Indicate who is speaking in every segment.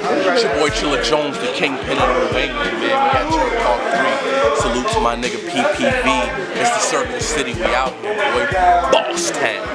Speaker 1: It's your boy Chilla Jones, the kingpin of New England, man. We got Joe Talk 3. Salute to my nigga PPV. It's the Circle City. We out here, boy. Boss Town.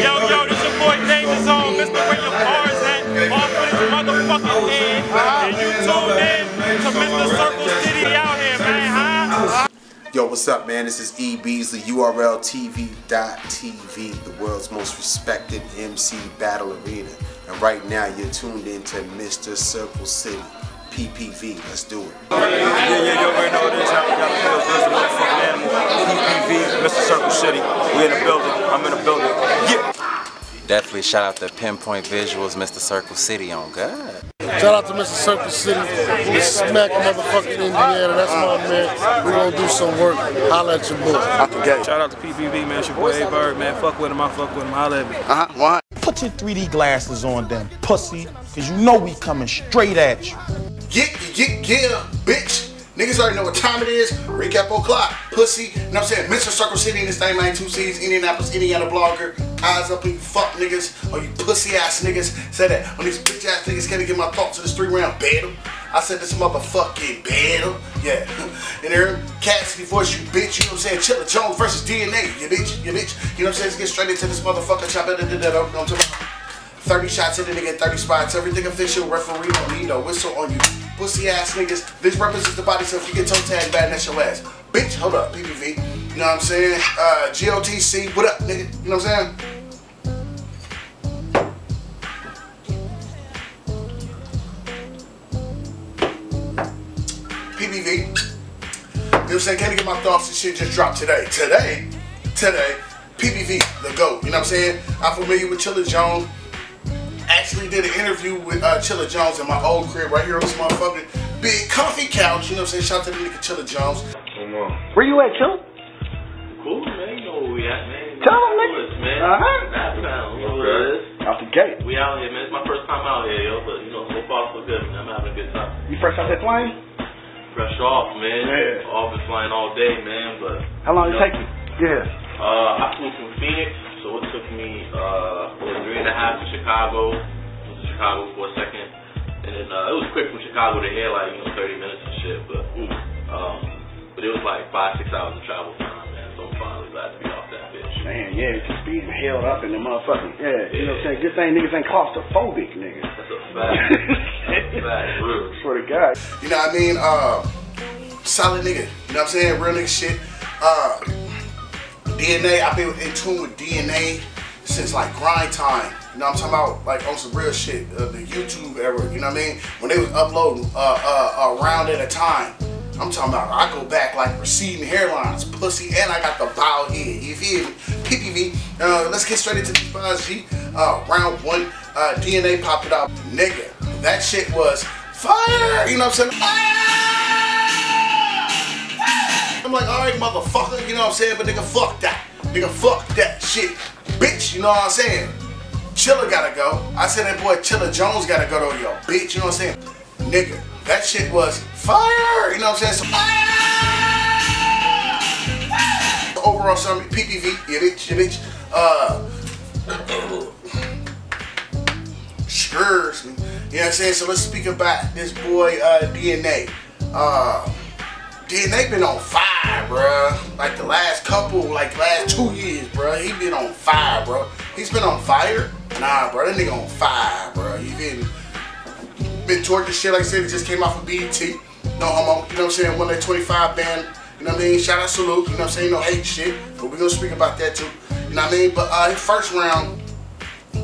Speaker 2: Yo, yo, this your boy Davis Home, Mr. Where Your Cars At, off with his motherfucking head. And you tuned in to Mr. Circle City out here, man, huh?
Speaker 3: Yo, what's up, man? This is E Beasley, URL TV.tv, the world's most respected MC battle arena. And right now, you're tuned in to Mr. Circle City, PPV. Let's do it.
Speaker 4: Yeah, yeah, you already know this. Happy Dollar Bills, there's the motherfucking animal. PPV, Mr. Circle City. We in the building. I'm in the building. Yeah.
Speaker 5: Definitely shout out to Pinpoint Visualz, Mr. Circle City on God.
Speaker 6: Shout out to Mr. Circle City. We smack motherfucking Indiana. That's my man. We gonna do some work. Holla at your boy.
Speaker 4: Out the gate.
Speaker 7: Shout out to PPV, man. It's your boy A Bird, man. Fuck with him, I fuck with him. Holla at me.
Speaker 4: Uh-huh. Why?
Speaker 8: Put your 3D glasses on them, pussy, cause you know we coming straight at you.
Speaker 3: Get, get, get up, bitch. Niggas already know what time it is. Recap o'clock. Pussy. You know what I'm saying? Mr. Circle City in this thing, man. Two C's, Indianapolis, Indiana blogger. Eyes up in you fuck niggas. Or you pussy ass niggas. Say that. On these bitch ass niggas can't get my thoughts to this three round battle. I said this motherfucking battle. Yeah. And there, Cassidy before you bitch. You know what I'm saying? Chilla Jones versus DNA. You bitch. You bitch. You know what I'm saying? Let's get straight into this motherfucker. Chop it. What I'm talking about? 30 shots in the nigga, 30 spots, everything official, referee don't need no whistle on you. Pussy ass niggas. This represents the body, so if you get toe tag bad, that's your ass. Bitch, hold up, PPV. You know what I'm saying? Uh, GOTC, what up, nigga? You know what I'm saying? What I'm saying? Can't get my thoughts and shit just dropped today. Today, today, PPV, the GOAT. You know what I'm saying? I'm familiar with Chilla Jones actually did an interview with uh, Chilla Jones in my old crib right here on this motherfucking big comfy couch. You know what I'm saying? Shout out to the nigga Chilla Jones. Come on.
Speaker 9: Where you at, Chilla?
Speaker 10: Cool, man. You know where we at, man.
Speaker 9: Tell 'em, nigga.
Speaker 10: Man.
Speaker 9: Uh-huh.
Speaker 10: Nap town. You know what it is.
Speaker 9: Out the gate.
Speaker 10: We out here, man. It's my first time out here, yo. But, you know, so far so good, man. I'm having a good time.
Speaker 9: You fresh out that plane?
Speaker 10: Fresh off, man.
Speaker 9: Yeah.
Speaker 10: Off and flying all day, man. But,
Speaker 9: How long
Speaker 10: you
Speaker 9: it take you? Yeah.
Speaker 10: Uh, I flew from Phoenix, so it took me, uh, three and a half to Chicago. Went to Chicago for a second. And then, uh, it was quick from Chicago to here, like, you know, 30 minutes and shit. But, um, but it was like five, six hours of travel time, man. So I'm finally glad to be off that bitch.
Speaker 9: Man, yeah, just being held up in the motherfucking, yeah, you know what I'm saying? Good thing niggas ain't claustrophobic, nigga.
Speaker 10: That's a fact.
Speaker 9: Swear to God.
Speaker 3: You know what I mean? Uh, solid nigga. You know what I'm saying? Real nigga shit. Uh, DNA, I've been in tune with DNA since like grind time. You know what I'm talking about? Like on some real shit. Uh, the YouTube era, you know what I mean? When they was uploading uh, uh, a round at a time. I'm talking about, I go back like receding hairlines, pussy, and I got the bow head. You feel me? PPV. Uh, let's get straight into the buzz, G. Uh, round one, uh, DNA popped it out. Nigga, that shit was fire. You know what I'm saying? Fire! I'm like, all right, motherfucker. You know what I'm saying? But nigga, fuck that. Nigga, fuck that shit. Bitch, you know what I'm saying? Chilla gotta go. I said that boy Chilla Jones gotta go though, yo. Bitch, you know what I'm saying? Nigga, that shit was fire. You know what I'm saying? So, fire! overall summary, PPV, you bitch, you bitch. Uh, Skurs. You know what I'm saying? So let's speak about this boy uh, DNA. Uh, DNA been on fire, bruh. Like the last couple, like last two years, bruh. He been on fire, bro. He's been on fire? Nah, bro. That nigga on fire, bro. Me? Been toward the shit, like I said, he just came off of BET. No homo, you know what I'm saying? One of that 25 band, you know what I mean? Shout out salute, you know what I'm saying? No hate shit. But we gonna speak about that too. You know what I mean? But uh his first round,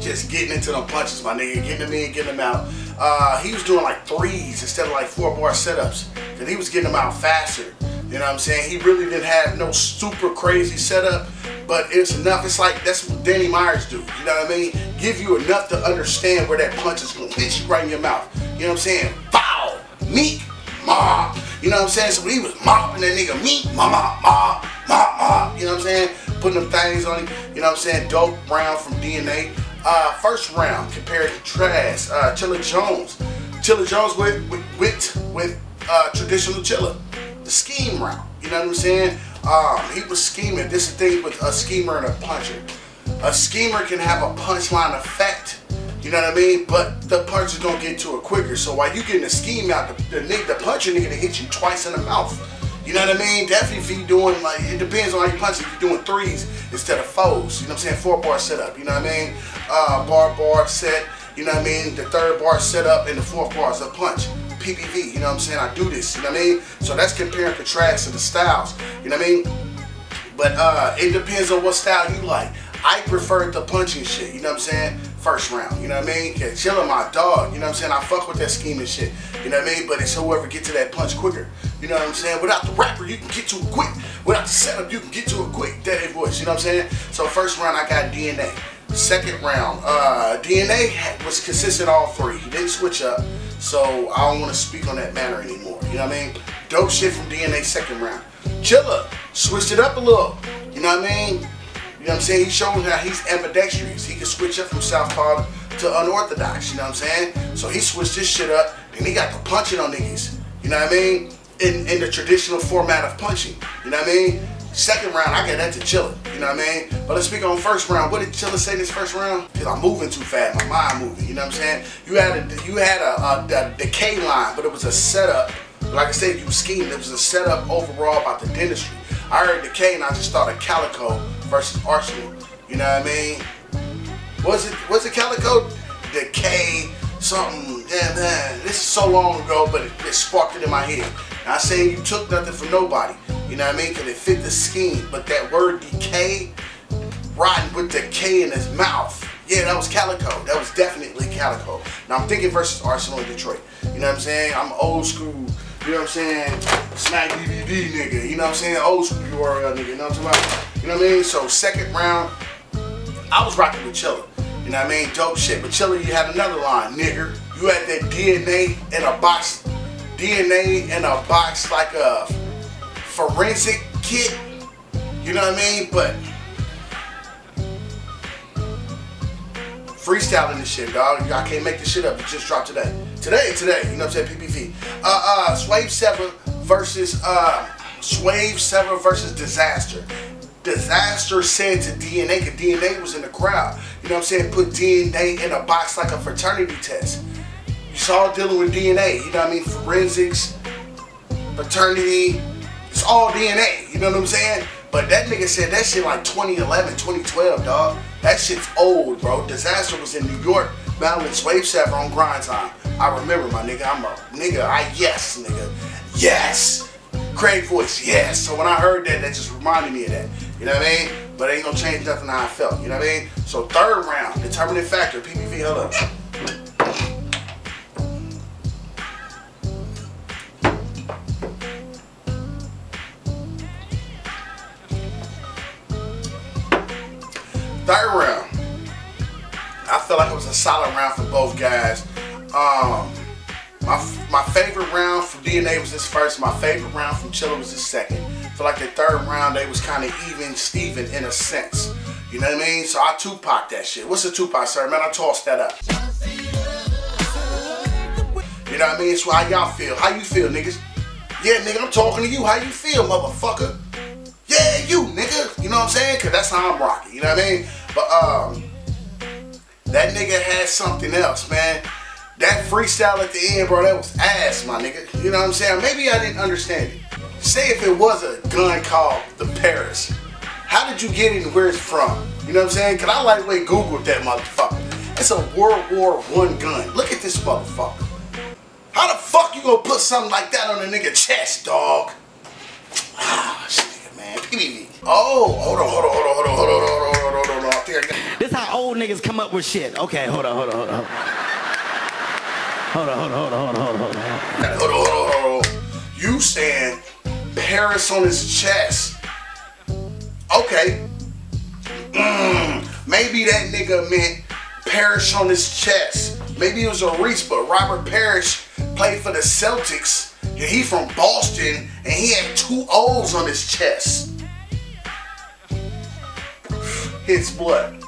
Speaker 3: just getting into them punches, my nigga, getting them in, getting them out. Uh, he was doing like threes instead of like four bar setups. And he was getting them out faster. You know what I'm saying? He really didn't have no super crazy setup, but it's enough. It's like that's what Danny Myers do. You know what I mean? Give you enough to understand where that punch is gonna hit you right in your mouth. You know what I'm saying? Bow, meek, ma. You know what I'm saying? So he was mopping that nigga meek, ma, ma, ma, ma, ma. You know what I'm saying? Putting them things on him. You know what I'm saying? Dope Brown from DNA. Uh, first round compared to Trash, uh, Chilla Jones. Chilla Jones with with with, with uh, traditional Chilla, the scheme round. You know what I'm saying? Um, he was scheming. This is the thing with a schemer and a puncher. A schemer can have a punchline effect. You know what I mean? But the punch is gonna get to it quicker. So while you getting the scheme out, the, the, the puncher nigga to hit you twice in the mouth. You know what I mean? Definitely if you doing like it depends on how you punch. If you're doing threes instead of fours, you know what I'm saying? Four bar setup. You know what I mean? Uh, bar bar set. You know what I mean? The third bar setup and the fourth bar is a punch. PPV. You know what I'm saying? I do this. You know what I mean? So that's compare and contrast to the styles. You know what I mean? But uh, it depends on what style you like. I prefer the punching shit, you know what I'm saying? First round, you know what I mean? Yeah, chillin' my dog, you know what I'm saying? I fuck with that scheming shit, you know what I mean? But it's whoever get to that punch quicker, you know what I'm saying? Without the rapper, you can get to it quick. Without the setup, you can get to it quick. That voice, you know what I'm saying? So first round, I got DNA. Second round, uh, DNA was consistent all three. He didn't switch up, so I don't want to speak on that matter anymore. You know what I mean? Dope shit from DNA second round. Chilla switched it up a little. You know what I mean? You know what I'm saying? He's showing how he's ambidextrous. He can switch up from southpaw to unorthodox. You know what I'm saying? So he switched his shit up, and he got the punching on niggas. You know what I mean? In in the traditional format of punching. You know what I mean? Second round, I got that to Chilla. You know what I mean? But let's speak on first round. What did Chilla say this first round? Cause I'm moving too fast. My mind moving. You know what I'm saying? You had a you had a, a, a decay line, but it was a setup. Like I said, you schemed. It was a setup overall about the dentistry. I heard decay, and I just thought of Calicoe versus Arsenal. You know what I mean? Was it was it Calicoe? Decay something. Yeah, man. This is so long ago, but it, it sparked it in my head. Not saying you took nothing from nobody. You know what I mean? Cause it fit the scheme. But that word decay, riding with decay in his mouth. Yeah, that was Calicoe. That was definitely Calicoe. Now I'm thinking versus Arsenal and Detroit. You know what I'm saying? I'm old school. You know what I'm saying? Smack DVD nigga. You know what I'm saying? Old school URL nigga. You know what I'm talking about? You know what I mean? So second round, I was rocking with Chilla. You know what I mean? Dope shit. But Chilla, you had another line, nigger. You had that DNA in a box, DNA in a box like a forensic kit. You know what I mean? But freestyling this shit, dog. I can't make this shit up. It just dropped today. Today, today. You know what I'm saying? PPV. Uh, uh, Swave Sevah versus uh, Swave Sevah versus Disaster. Disaster said to DNA, because DNA was in the crowd. You know what I'm saying? Put DNA in a box like a fraternity test. You saw dealing with DNA. You know what I mean? Forensics, fraternity. It's all DNA. You know what I'm saying? But that nigga said that shit like 2011, 2012, dog. That shit's old, bro. Disaster was in New York, battling Swave Sevah on grind time. I remember my nigga. I'm a nigga. I yes, nigga. Yes. Craig voice, yes. So when I heard that, that just reminded me of that. You know what I mean? But it ain't gonna change nothing how I felt. You know what I mean? So third round, determining factor, PPV, hold both guys. Um, my, my favorite round from DNA was this first. My favorite round from Chilla was this second. Feel like the third round they was kind of even Steven in a sense. You know what I mean? So I Tupac that shit. What's a Tupac, sir? Man, I tossed that up. You know what I mean? So how y'all feel? How you feel, niggas? Yeah, nigga, I'm talking to you. How you feel, motherfucker? Yeah, you, nigga. You know what I'm saying? Cause that's how I'm rocking. You know what I mean? But um, that nigga had something else, man. That freestyle at the end, bro, that was ass, my nigga. You know what I'm saying? Maybe I didn't understand it. Say if it was a gun called the Paris, how did you get it and where it's from? You know what I'm saying? Cause I lightweight Googled that motherfucker. It's a World War One gun. Look at this motherfucker. How the fuck you gonna put something like that on a nigga chest, dog? Ah, shit, man. PBV. Oh, hold on, hold on, hold on, hold on, hold on, hold on, hold on, hold on, hold on. I think I got.
Speaker 11: How old niggas come up with shit. Okay, hold on, hold on, hold on. Hold on, hold on, hold on, hold on, hold on.
Speaker 3: Hold on, hold on, hold on. You saying Paris on his chest? Okay. Mm, maybe that nigga meant Parish on his chest. Maybe it was a Reese, but Robert Parish played for the Celtics. Yeah, he from Boston, and he had two O's on his chest. His blood.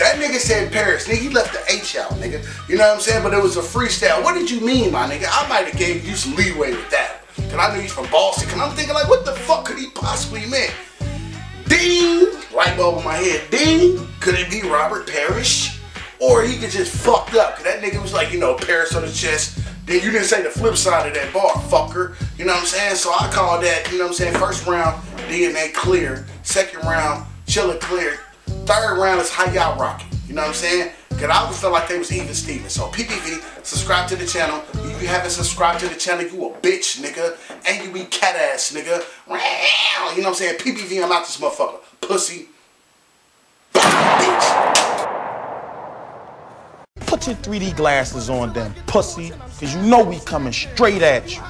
Speaker 3: That nigga said Paris. Nigga, he left the H out, nigga. You know what I'm saying? But it was a freestyle. What did you mean, my nigga? I might have gave you some leeway with that. Cause I knew he's from Boston. Cause I'm thinking like, what the fuck could he possibly mean? Ding! Light bulb in my head. Ding! Could it be Robert Parish? or he could just fucked up. Cause that nigga was like, you know, Paris on the chest. Then you didn't say the flip side of that bar, fucker. You know what I'm saying? So I call that, you know what I'm saying, first round, DNA clear. Second round, Chilla clear. Third round is how y'all rocking. You know what I'm saying? Cause I always felt like they was even Steven. So PPV, subscribe to the channel. If you haven't subscribed to the channel, you a bitch, nigga. And you eat cat ass, nigga. You know what I'm saying? PPV, I'm out this motherfucker. Pussy.
Speaker 8: Put your 3D glasses on them, pussy, because you know we coming straight at you.